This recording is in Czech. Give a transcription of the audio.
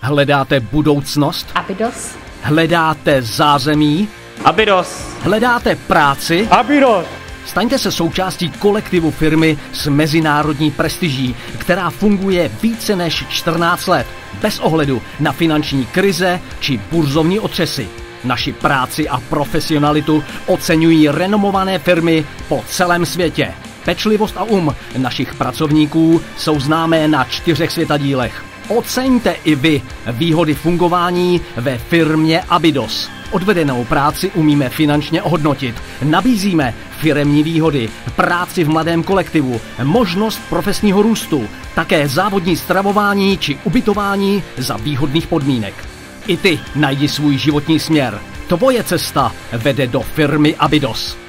Hledáte budoucnost? Abydos. Hledáte zázemí? Abydos. Hledáte práci? Abydos. Staňte se součástí kolektivu firmy s mezinárodní prestiží, která funguje více než 14 let, bez ohledu na finanční krize či burzovní otřesy. Naši práci a profesionalitu oceňují renomované firmy po celém světě. Pečlivost a um našich pracovníků jsou známé na čtyřech světadílech. Oceňte i vy výhody fungování ve firmě Abidos. Odvedenou práci umíme finančně ohodnotit. Nabízíme firemní výhody, práci v mladém kolektivu, možnost profesního růstu, také závodní stravování či ubytování za výhodných podmínek. I ty najdi svůj životní směr. Tvoje cesta vede do firmy Abidos.